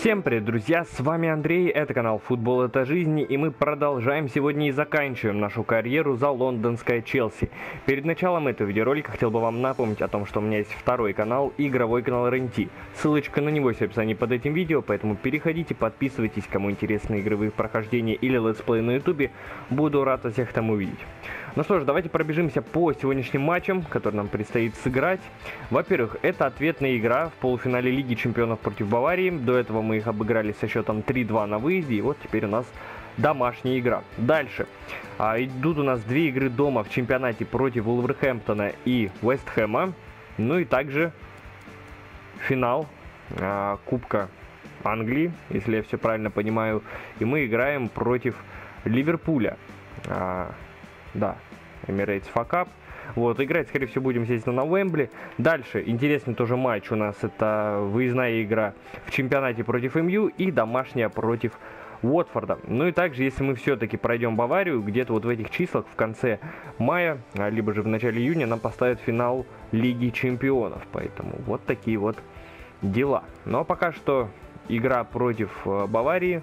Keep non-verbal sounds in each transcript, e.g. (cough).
Всем привет, друзья, с вами Андрей, это канал Футбол это жизнь, и мы продолжаем сегодня и заканчиваем нашу карьеру за лондонское Челси. Перед началом этого видеоролика хотел бы вам напомнить о том, что у меня есть второй канал, игровой канал РНТ. Ссылочка на него есть в описании под этим видео, поэтому переходите, подписывайтесь, кому интересны игровые прохождения или летсплей на ютубе, буду рад всех там увидеть. Ну что ж, давайте пробежимся по сегодняшним матчам, которые нам предстоит сыграть. Во-первых, это ответная игра в полуфинале Лиги Чемпионов против Баварии. До этого мы их обыграли со счетом 3-2 на выезде, и вот теперь у нас домашняя игра. Дальше. А, идут у нас две игры дома в чемпионате против Вулверхэмптона и Вестхэма. Ну и также финал а, Кубка Англии, если я все правильно понимаю. И мы играем против Ливерпуля. А, да, Emirates Факап. Вот, играть, скорее всего, будем, естественно, на Уэмбли. Дальше, интересный тоже матч у нас, это выездная игра в чемпионате против МЮ и домашняя против Уотфорда. Ну и также, если мы все-таки пройдем Баварию, где-то вот в этих числах в конце мая, а, либо же в начале июня нам поставят финал Лиги Чемпионов. Поэтому вот такие вот дела. Но пока что игра против э, Баварии.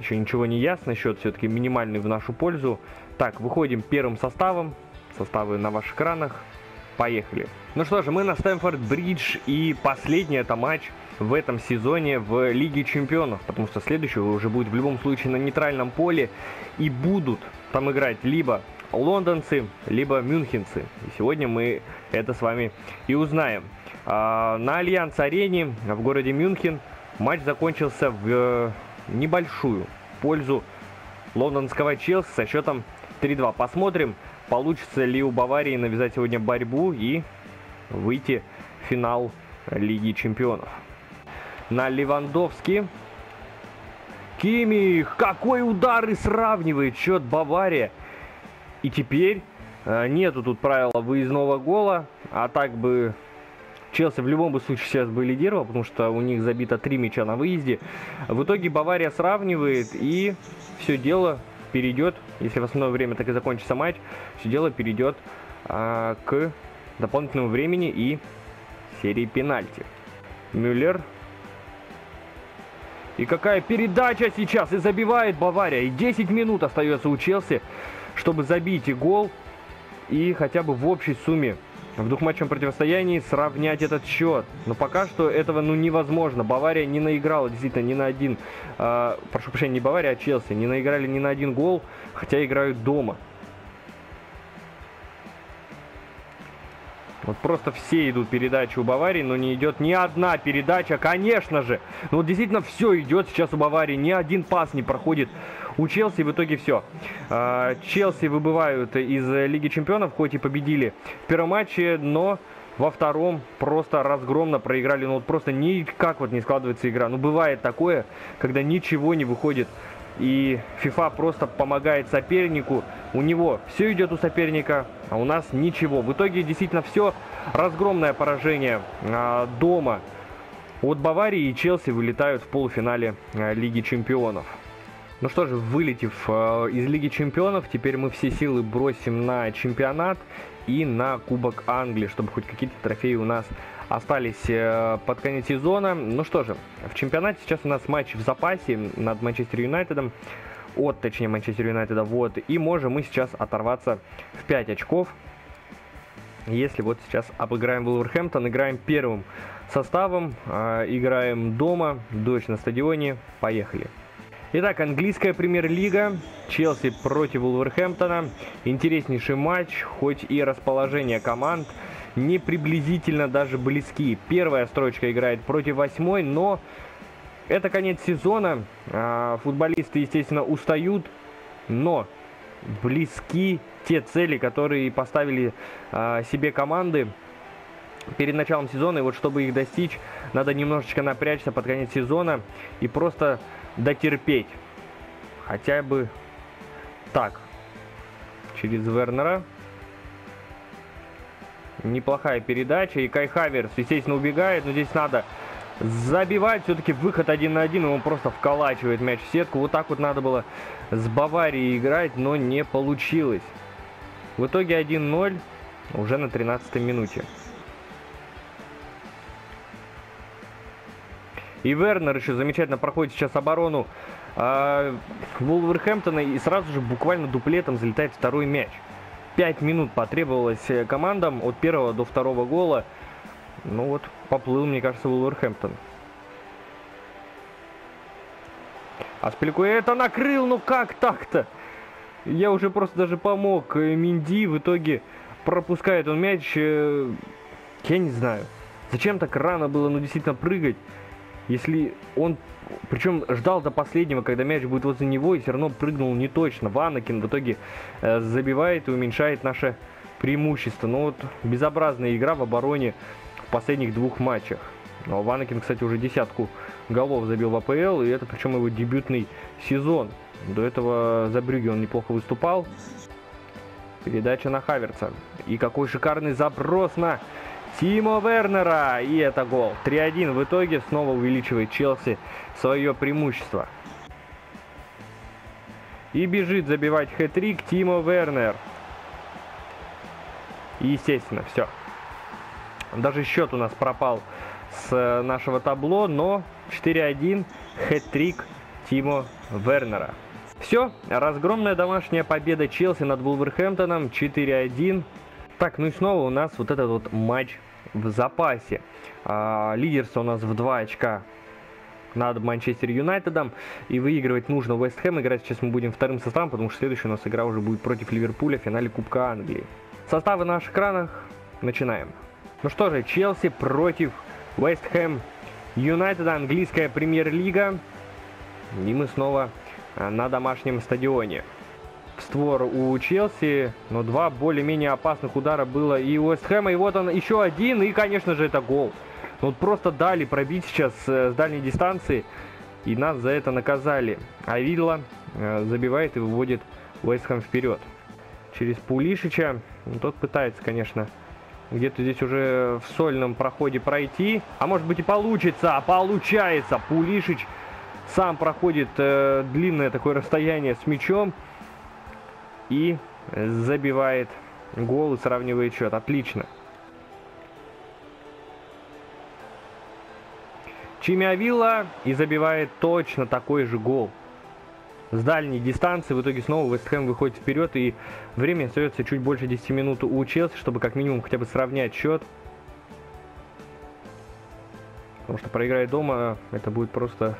Еще ничего не ясно, счет все-таки минимальный в нашу пользу. Так, выходим первым составом. Составы на ваших экранах. Поехали. Ну что же, мы на Стэнфорд Бридж и последний это матч в этом сезоне в Лиге Чемпионов, потому что следующий уже будет в любом случае на нейтральном поле и будут там играть либо лондонцы, либо мюнхенцы. И сегодня мы это с вами и узнаем. А, на Альянс-арене в городе Мюнхен матч закончился в э, небольшую пользу лондонского Челси со счетом 3-2. Посмотрим, получится ли у Баварии навязать сегодня борьбу и выйти в финал Лиги Чемпионов. На Левандовский. Кимих! Какой удар и сравнивает счет Бавария. И теперь э, нету тут правила выездного гола. А так бы Челси в любом бы случае сейчас бы лидировал, потому что у них забито три мяча на выезде. В итоге Бавария сравнивает и все дело перейдет, если в основное время так и закончится матч, все дело перейдет а, к дополнительному времени и серии пенальти. Мюллер. И какая передача сейчас, и забивает Бавария. И 10 минут остается у Челси, чтобы забить и гол, и хотя бы в общей сумме в двухматчевом противостоянии сравнять этот счет. Но пока что этого ну невозможно. Бавария не наиграла действительно ни на один, э, прошу прощения, не Бавария, а Челси, не наиграли ни на один гол, хотя играют дома. Вот просто все идут передачи у Баварии, но не идет ни одна передача, конечно же. Ну вот действительно все идет сейчас у Баварии, ни один пас не проходит у Челси, в итоге все. А, Челси выбывают из Лиги Чемпионов, хоть и победили в первом матче, но во втором просто разгромно проиграли. Ну вот просто никак вот не складывается игра. Ну бывает такое, когда ничего не выходит и FIFA просто помогает сопернику. У него все идет у соперника, а у нас ничего. В итоге действительно все разгромное поражение а, дома от Баварии и Челси вылетают в полуфинале а, Лиги Чемпионов. Ну что же, вылетев э, из Лиги Чемпионов, теперь мы все силы бросим на чемпионат и на Кубок Англии, чтобы хоть какие-то трофеи у нас остались э, под конец сезона. Ну что же, в чемпионате сейчас у нас матч в запасе над Манчестер Юнайтедом, от, точнее, Манчестер Юнайтеда, вот, и можем мы сейчас оторваться в 5 очков, если вот сейчас обыграем Вулверхэмптон, играем первым составом, э, играем дома, дождь на стадионе, поехали. Итак, английская премьер-лига, Челси против Вулверхэмптона. Интереснейший матч, хоть и расположение команд не приблизительно даже близки. Первая строчка играет против восьмой, но это конец сезона. А, футболисты, естественно, устают, но близки те цели, которые поставили а, себе команды перед началом сезона. И вот чтобы их достичь, надо немножечко напрячься под конец сезона и просто дотерпеть. Хотя бы так. Через Вернера. Неплохая передача. И Кай Хаверс, естественно, убегает. Но здесь надо забивать. Все-таки выход один на один. Он просто вколачивает мяч в сетку. Вот так вот надо было с Баварией играть, но не получилось. В итоге 1-0 уже на 13 минуте. И Вернер еще замечательно проходит сейчас оборону э, Вулверхэмптона и сразу же буквально дуплетом залетает второй мяч. Пять минут потребовалось командам от первого до второго гола. Ну вот, поплыл, мне кажется, Вулверхэмптон. А это накрыл, ну как так-то? Я уже просто даже помог э, Минди, в итоге пропускает он мяч. Э, я не знаю. Зачем так рано было, ну, действительно, прыгать? Если он, причем ждал до последнего, когда мяч будет возле него, и все равно прыгнул не точно. Ванакин в итоге э, забивает и уменьшает наше преимущество. Ну вот, безобразная игра в обороне в последних двух матчах. Но Ванакин, кстати, уже десятку голов забил в АПЛ, и это причем его дебютный сезон. До этого за Брюги он неплохо выступал. Передача на Хаверца. И какой шикарный заброс на Тимо Вернера. И это гол. 3-1 в итоге снова увеличивает Челси свое преимущество. И бежит забивать хэт-трик Тимо Вернер. И естественно, все. Даже счет у нас пропал с нашего табло, но 4-1 хэт-трик Тимо Вернера. Все, разгромная домашняя победа Челси над Вулверхэмптоном 4-1. Так, ну и снова у нас вот этот вот матч в запасе. А, лидерство у нас в 2 очка над Манчестер Юнайтедом. И выигрывать нужно Вест Хэм. Играть сейчас мы будем вторым составом, потому что следующая у нас игра уже будет против Ливерпуля в финале Кубка Англии. Составы на наших экранах. Начинаем. Ну что же, Челси против Вест Хэм Юнайтеда, английская премьер-лига. И мы снова а, на домашнем стадионе створ у Челси, но два более-менее опасных удара было и у Эстхэма, и вот он еще один, и, конечно же, это гол. Ну, вот просто дали пробить сейчас э, с дальней дистанции, и нас за это наказали. А Вилла э, забивает и выводит Уэстхэм вперед. Через Пулишича, ну, тот пытается, конечно, где-то здесь уже в сольном проходе пройти. А может быть и получится, а получается. Пулишич сам проходит э, длинное такое расстояние с мячом и забивает гол и сравнивает счет. Отлично. Чимиавилла и забивает точно такой же гол. С дальней дистанции в итоге снова Вестхэм выходит вперед и время остается чуть больше 10 минут у Челси, чтобы как минимум хотя бы сравнять счет. Потому что проиграть дома это будет просто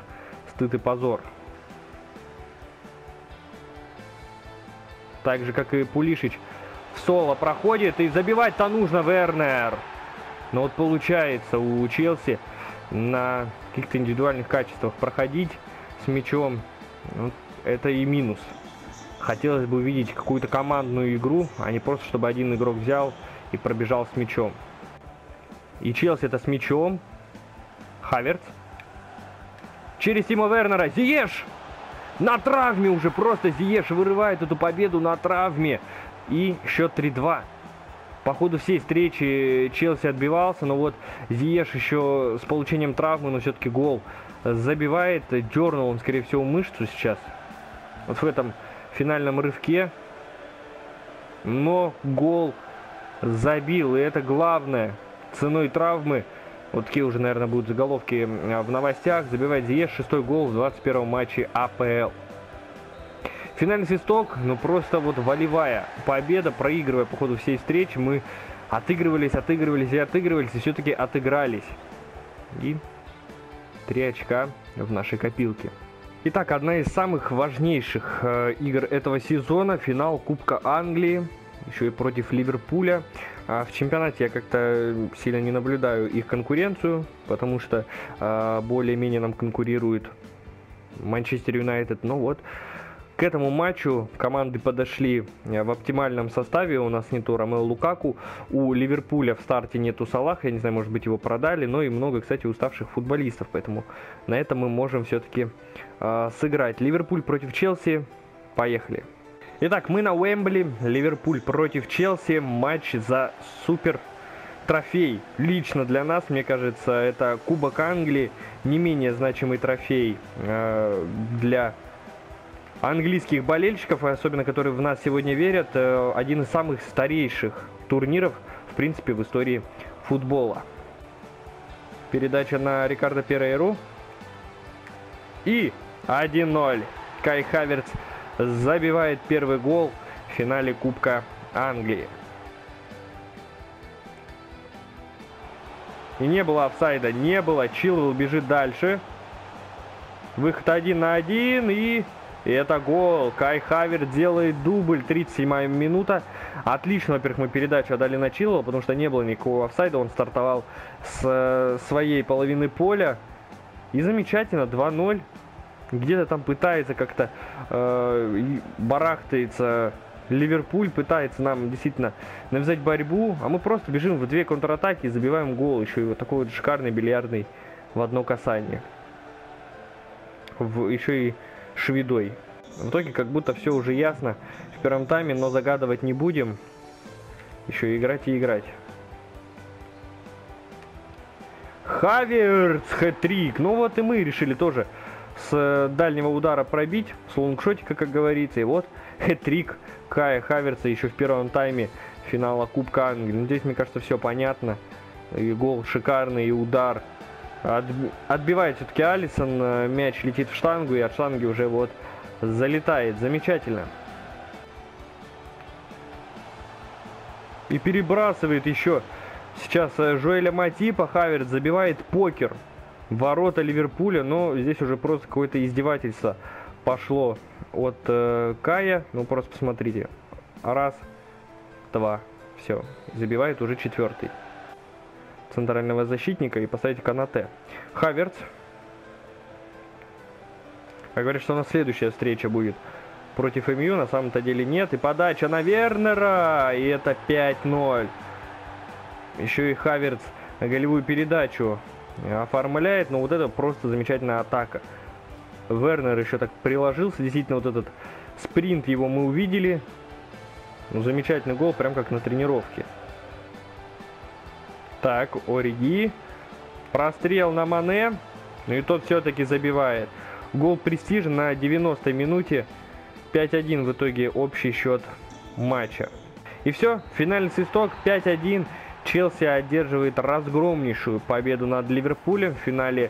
стыд и позор. Так же, как и Пулишич, в соло проходит, и забивать-то нужно Вернер. Но вот получается у Челси на каких-то индивидуальных качествах проходить с мячом, ну, это и минус. Хотелось бы увидеть какую-то командную игру, а не просто, чтобы один игрок взял и пробежал с мячом. И Челси это с мячом. Хаверц. Через Тима Вернера. Зиеш! На травме уже просто Зиеш вырывает эту победу на травме. И счет 3-2. По ходу всей встречи Челси отбивался, но вот Зиеш еще с получением травмы, но все-таки гол забивает. Дернул он, скорее всего, мышцу сейчас. Вот в этом финальном рывке. Но гол забил, и это главное. Ценой травмы вот такие уже, наверное, будут заголовки в новостях. Забивает Зиеш шестой гол в 21 матче АПЛ. Финальный свисток, ну просто вот волевая победа, проигрывая по ходу всей встречи, мы отыгрывались, отыгрывались и отыгрывались, и все-таки отыгрались. И три очка в нашей копилке. Итак, одна из самых важнейших э, игр этого сезона, финал Кубка Англии еще и против Ливерпуля. А в чемпионате я как-то сильно не наблюдаю их конкуренцию, потому что а, более-менее нам конкурирует Манчестер Юнайтед. Ну вот, к этому матчу команды подошли э, в оптимальном составе. У нас нету Ромео Лукаку, у Ливерпуля в старте нету Салаха, я не знаю, может быть его продали, но и много, кстати, уставших футболистов, поэтому на этом мы можем все-таки э, сыграть. Ливерпуль против Челси, поехали. Итак, мы на Уэмбли, Ливерпуль против Челси, матч за супер трофей. Лично для нас, мне кажется, это Кубок Англии, не менее значимый трофей э, для английских болельщиков, особенно которые в нас сегодня верят, э, один из самых старейших турниров, в принципе, в истории футбола. Передача на Рикардо Перейру. И 1-0. Кай Хаверц забивает первый гол в финале Кубка Англии. И не было офсайда, не было. Чилвелл бежит дальше. Выход один на один и... Это гол. Кай Хавер делает дубль. 37 минута. Отлично, во-первых, мы передачу отдали на Чилвелла, потому что не было никакого офсайда. Он стартовал с э, своей половины поля. И замечательно, 2-0. Где-то там пытается как-то э, барахтается Ливерпуль пытается нам действительно навязать борьбу, а мы просто бежим в две контратаки и забиваем гол. Еще и вот такой вот шикарный бильярдный в одно касание. В, еще и шведой. В итоге как будто все уже ясно в первом тайме, но загадывать не будем. Еще играть и играть. Хаверц хэт-трик. Ну вот и мы решили тоже с дальнего удара пробить, с лонгшотика, как говорится. И вот (laughs) хэт-трик Кая Хаверца еще в первом тайме финала Кубка Англии. Ну, здесь, мне кажется, все понятно. И гол шикарный, и удар. Отби отбивает все-таки Алисон, э, мяч летит в штангу, и от штанги уже вот залетает. Замечательно. И перебрасывает еще сейчас э, Жоэля Матипа. Хаверц забивает покер. Ворота Ливерпуля, но здесь уже просто какое-то издевательство пошло от э, Кая. Ну, просто посмотрите. Раз, два, все. Забивает уже четвертый центрального защитника и поставить Канате. Хаверц. Как говорят, что у нас следующая встреча будет против МЮ. На самом-то деле нет. И подача на Вернера. И это 5-0. Еще и Хаверц голевую передачу оформляет. Но вот это просто замечательная атака. Вернер еще так приложился. Действительно, вот этот спринт его мы увидели. Ну, замечательный гол, прям как на тренировке. Так, Ориги. Прострел на Мане. Ну и тот все-таки забивает. Гол престижа на 90-й минуте. 5-1 в итоге общий счет матча. И все, финальный свисток 5-1. Челси одерживает разгромнейшую победу над Ливерпулем в финале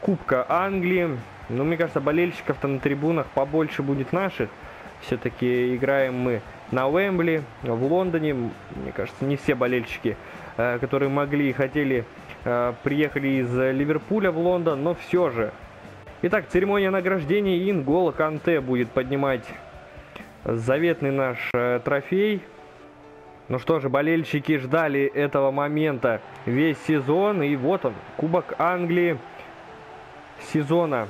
Кубка Англии. Но мне кажется, болельщиков-то на трибунах побольше будет наших. Все-таки играем мы на Уэмбли, в Лондоне. Мне кажется, не все болельщики, э, которые могли и хотели, э, приехали из Ливерпуля в Лондон, но все же. Итак, церемония награждения Ингола Канте будет поднимать заветный наш э, трофей. Ну что же, болельщики ждали этого момента весь сезон. И вот он, Кубок Англии сезона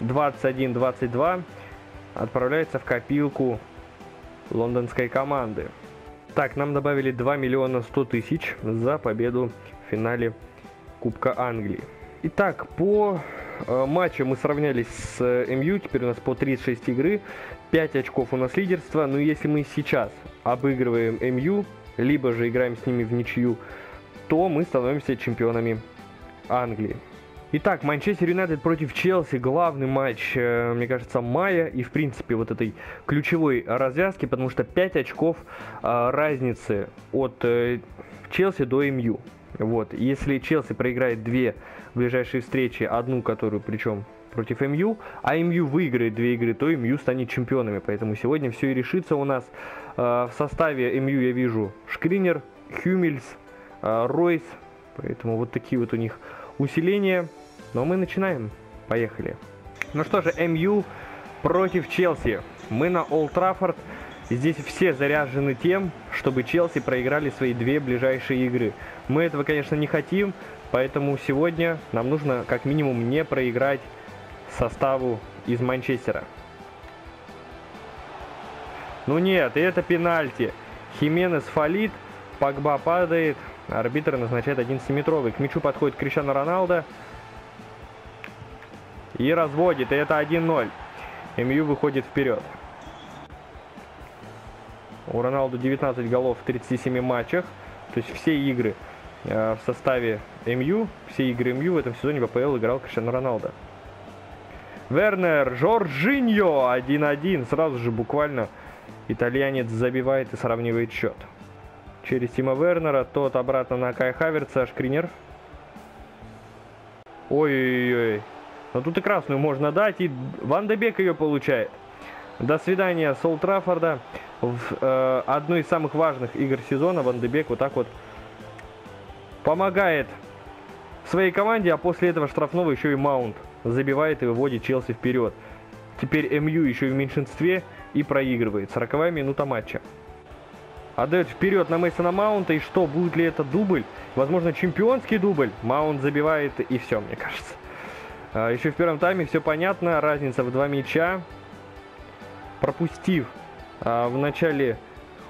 21-22 отправляется в копилку лондонской команды. Так, нам добавили 2 миллиона 100 тысяч за победу в финале Кубка Англии. Итак, по э, матчу мы сравнялись с э, МЮ, теперь у нас по 36 игры, 5 очков у нас лидерства, но если мы сейчас обыгрываем МЮ, либо же играем с ними в ничью, то мы становимся чемпионами Англии. Итак, Манчестер Юнайтед против Челси. Главный матч, э, мне кажется, мая. И, в принципе, вот этой ключевой развязки, потому что 5 очков э, разницы от э, Челси до МЮ. Вот. Если Челси проиграет две ближайшие встречи, одну, которую причем против МЮ, а МЮ выиграет две игры, то МЮ станет чемпионами. Поэтому сегодня все и решится у нас. В составе МЮ я вижу Шкринер, Хюмельс, Ройс. Поэтому вот такие вот у них усиления. Но мы начинаем. Поехали. Ну что же, МЮ против Челси. Мы на Олд Траффорд. Здесь все заряжены тем, чтобы Челси проиграли свои две ближайшие игры. Мы этого, конечно, не хотим, поэтому сегодня нам нужно как минимум не проиграть составу из Манчестера. Ну нет, и это пенальти. Хименес фалит, Пагба падает, арбитр назначает 11-метровый. К мячу подходит Кришано Роналдо. И разводит. И это 1-0. МЮ выходит вперед. У Роналду 19 голов в 37 матчах. То есть все игры э, в составе МЮ, все игры МЮ в этом сезоне в АПЛ играл Криштиану Роналдо. Вернер, Жоржиньо 1-1. Сразу же буквально итальянец забивает и сравнивает счет. Через Тима Вернера, тот обратно на Кай Хаверца, Шкринер. Ой-ой-ой. Но тут и красную можно дать, и Ван де ее получает. До свидания с Олд Траффорда. В э, одной из самых важных игр сезона Ван де вот так вот помогает своей команде, а после этого штрафного еще и Маунт забивает и выводит Челси вперед. Теперь МЮ еще в меньшинстве и проигрывает. 40 минута матча. Отдает вперед на Мейсона Маунта. И что, будет ли это дубль? Возможно, чемпионский дубль. Маунт забивает и все, мне кажется. А, еще в первом тайме все понятно. Разница в два мяча. Пропустив а, в начале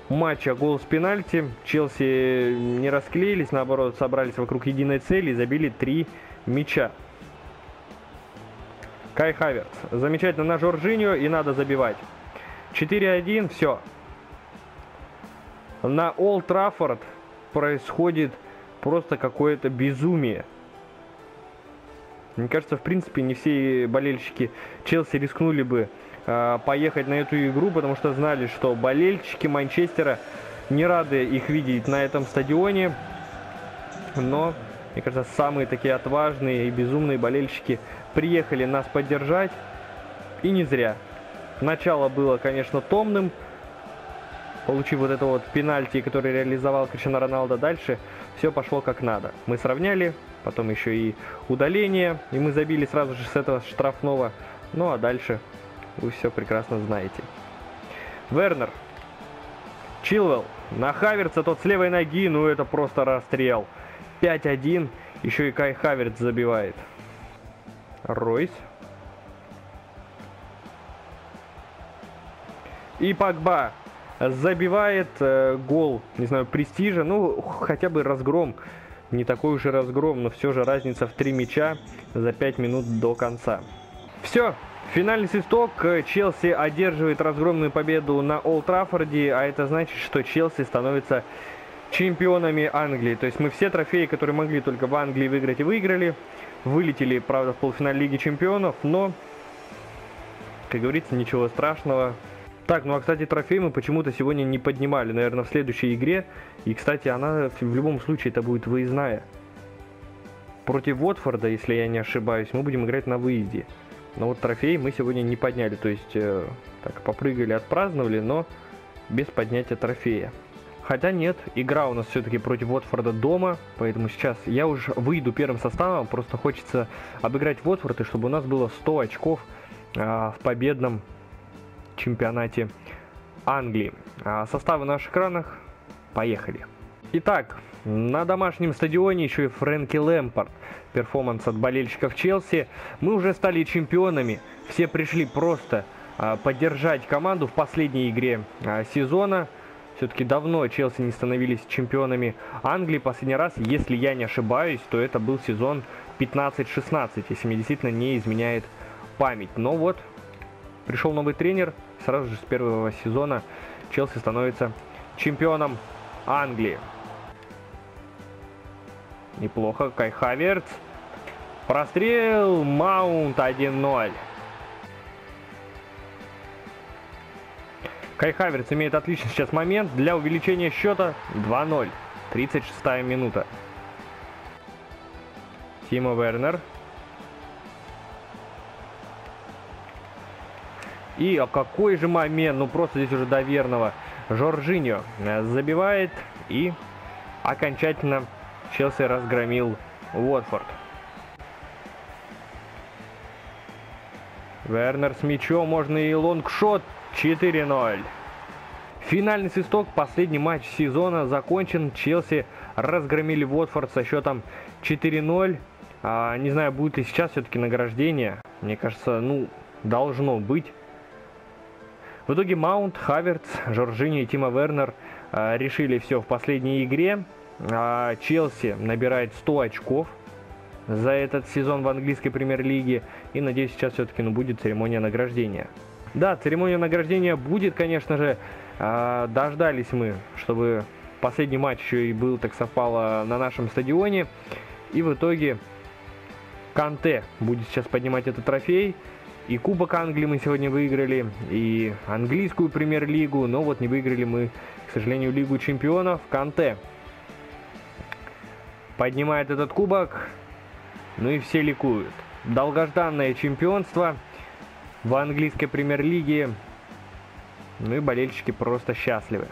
матча гол с пенальти, Челси не расклеились, наоборот, собрались вокруг единой цели и забили три мяча. Кай Хаверт. Замечательно на Жоржиньо и надо забивать. 4-1, все. На Олд Траффорд происходит просто какое-то безумие. Мне кажется, в принципе, не все болельщики Челси рискнули бы э, поехать на эту игру, потому что знали, что болельщики Манчестера не рады их видеть на этом стадионе. Но, мне кажется, самые такие отважные и безумные болельщики приехали нас поддержать. И не зря. Начало было, конечно, томным. Получив вот это вот пенальти, который реализовал Криштиану Роналдо дальше, все пошло как надо. Мы сравняли, потом еще и удаление, и мы забили сразу же с этого штрафного. Ну а дальше вы все прекрасно знаете. Вернер. Чилвелл. На Хаверца тот с левой ноги, ну это просто расстрел. 5-1. Еще и Кай Хаверц забивает. Ройс. И Пакба забивает э, гол, не знаю, престижа, ну, хотя бы разгром. Не такой уж и разгром, но все же разница в три мяча за 5 минут до конца. Все, финальный свисток. Челси одерживает разгромную победу на Олд Траффорде, а это значит, что Челси становится чемпионами Англии. То есть мы все трофеи, которые могли только в Англии выиграть и выиграли. Вылетели, правда, в полуфинале Лиги Чемпионов, но, как говорится, ничего страшного. Так, ну а, кстати, трофей мы почему-то сегодня не поднимали, наверное, в следующей игре. И, кстати, она в любом случае это будет выездная. Против Уотфорда, если я не ошибаюсь, мы будем играть на выезде. Но вот трофей мы сегодня не подняли, то есть э, так попрыгали, отпраздновали, но без поднятия трофея. Хотя нет, игра у нас все-таки против Уотфорда дома, поэтому сейчас я уже выйду первым составом, просто хочется обыграть Уотфорд, и чтобы у нас было 100 очков э, в победном чемпионате Англии. А составы на наших экранах. Поехали. Итак, на домашнем стадионе еще и Фрэнки Лэмпорт. Перформанс от болельщиков Челси. Мы уже стали чемпионами. Все пришли просто а, поддержать команду в последней игре а, сезона. Все-таки давно Челси не становились чемпионами Англии. Последний раз, если я не ошибаюсь, то это был сезон 15-16, если мне действительно не изменяет память. Но вот, пришел новый тренер, сразу же с первого сезона Челси становится чемпионом Англии. Неплохо. Кай Хаверц. Прострел. Маунт 1-0. Кай Хаверц имеет отличный сейчас момент для увеличения счета 2-0. 36 минута. Тимо Вернер. И а какой же момент, ну просто здесь уже до верного. Жоржиньо э, забивает и окончательно Челси разгромил Уотфорд. Вернер с мячом, можно и лонгшот 4-0. Финальный свисток, последний матч сезона закончен. Челси разгромили Уотфорд со счетом 4-0. А, не знаю, будет ли сейчас все-таки награждение. Мне кажется, ну, должно быть. В итоге Маунт, Хаверц, Жоржини и Тима Вернер э, решили все в последней игре. А Челси набирает 100 очков за этот сезон в английской премьер-лиге. И надеюсь, сейчас все-таки ну, будет церемония награждения. Да, церемония награждения будет, конечно же. Э, дождались мы, чтобы последний матч еще и был, так совпало, на нашем стадионе. И в итоге Канте будет сейчас поднимать этот трофей. И Кубок Англии мы сегодня выиграли, и английскую премьер-лигу, но вот не выиграли мы, к сожалению, Лигу чемпионов. Канте поднимает этот кубок, ну и все ликуют. долгожданное чемпионство в английской премьер-лиге. Ну и болельщики просто счастливы.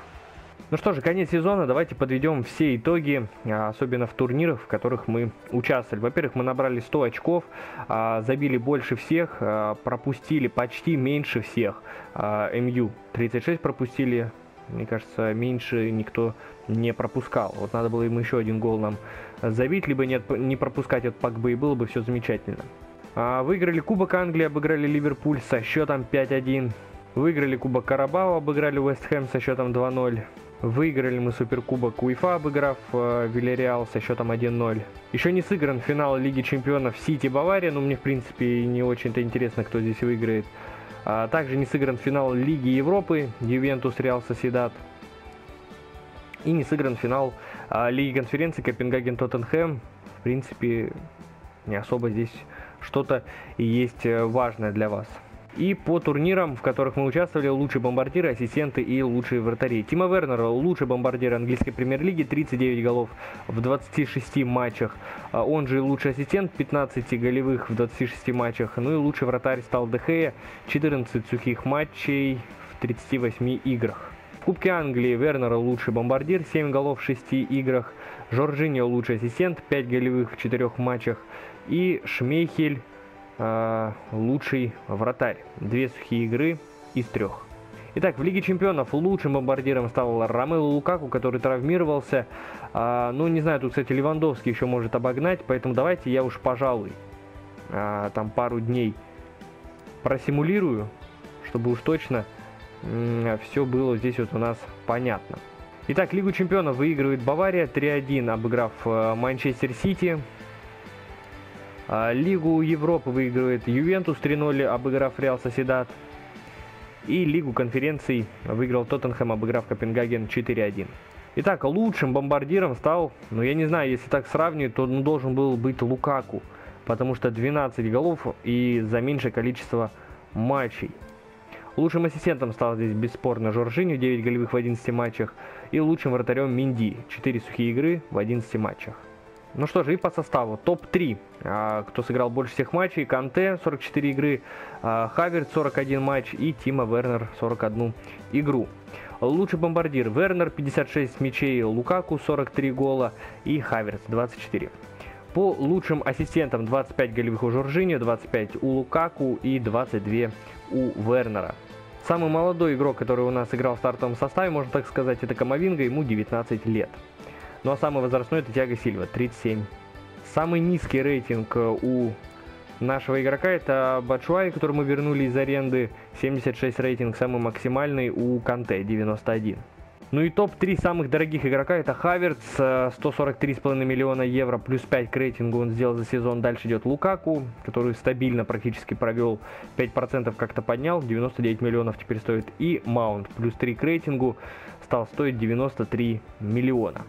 Ну что же, конец сезона, давайте подведем все итоги, а, особенно в турнирах, в которых мы участвовали. Во-первых, мы набрали 100 очков, а, забили больше всех, а, пропустили почти меньше всех. МЮ 36 пропустили, мне кажется, меньше никто не пропускал. Вот надо было им еще один гол нам забить, либо не, не пропускать от Пакбы, и было бы все замечательно. Выиграли Кубок Англии, обыграли Ливерпуль со счетом 5-1. Выиграли Кубок Карабао, обыграли Вест Хэм со счетом 2-0. Выиграли мы Суперкубок УЕФА, обыграв э, Вильяреал со счетом 1-0. Еще не сыгран финал Лиги Чемпионов Сити Бавария, но мне в принципе не очень-то интересно, кто здесь выиграет. А также не сыгран финал Лиги Европы, Ювентус Реал Соседат. И не сыгран финал а, Лиги Конференции Копенгаген Тоттенхэм. В принципе, не особо здесь что-то есть э, важное для вас. И по турнирам, в которых мы участвовали, лучшие бомбардиры, ассистенты и лучшие вратари. Тима Вернер, лучший бомбардир английской премьер-лиги, 39 голов в 26 матчах. А он же лучший ассистент, 15 голевых в 26 матчах. Ну и лучший вратарь стал Дехея, 14 сухих матчей в 38 играх. В Кубке Англии Вернер лучший бомбардир, 7 голов в 6 играх. Жоржиньо лучший ассистент, 5 голевых в 4 матчах. И Шмейхель э, лучший вратарь. Две сухие игры из трех. Итак, в Лиге Чемпионов лучшим бомбардиром стал Ромело Лукаку, который травмировался. А, ну, не знаю, тут, кстати, Левандовский еще может обогнать, поэтому давайте я уж, пожалуй, а, там пару дней просимулирую, чтобы уж точно все было здесь вот у нас понятно. Итак, Лигу Чемпионов выигрывает Бавария 3-1, обыграв э, Манчестер Сити. А, Лигу Европы выигрывает Ювентус 3-0, обыграв Реал Соседат. И Лигу конференций выиграл Тоттенхэм, обыграв Копенгаген 4-1. Итак, лучшим бомбардиром стал, ну я не знаю, если так сравнивать, то ну, должен был быть Лукаку. Потому что 12 голов и за меньшее количество матчей. Лучшим ассистентом стал здесь бесспорно Жоржиню, 9 голевых в 11 матчах. И лучшим вратарем Минди, 4 сухие игры в 11 матчах. Ну что же, и по составу. Топ-3, а, кто сыграл больше всех матчей. Канте, 44 игры. А, Хаверт, 41 матч. И Тима Вернер, 41 игру. Лучший бомбардир Вернер, 56 мячей. Лукаку, 43 гола. И Хаверт, 24. По лучшим ассистентам 25 голевых у Жоржини, 25 у Лукаку и 22 у Вернера. Самый молодой игрок, который у нас играл в стартовом составе, можно так сказать, это Камовинга, ему 19 лет. Ну а самый возрастной это Тиаго Сильва, 37. Самый низкий рейтинг э, у нашего игрока это Бачуай, который мы вернули из аренды, 76 рейтинг, самый максимальный у Канте, 91. Ну и топ-3 самых дорогих игрока это Хаверц, 143,5 миллиона евро, плюс 5 к рейтингу он сделал за сезон. Дальше идет Лукаку, который стабильно практически провел 5% как-то поднял, 99 миллионов теперь стоит. И Маунт, плюс 3 к рейтингу, стал стоить 93 миллиона.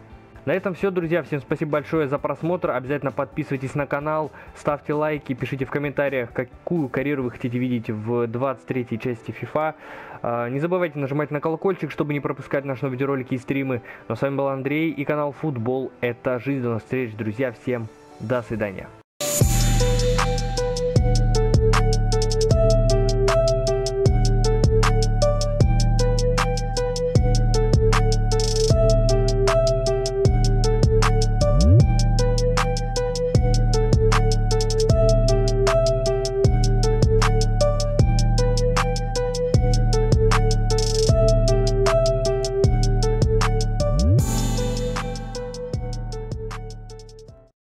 На этом все, друзья. Всем спасибо большое за просмотр. Обязательно подписывайтесь на канал, ставьте лайки, пишите в комментариях, какую карьеру вы хотите видеть в 23 части FIFA. А, не забывайте нажимать на колокольчик, чтобы не пропускать наши новые видеоролики и стримы. Но с вами был Андрей и канал Футбол. Это жизнь. До новых встреч, друзья. Всем до свидания.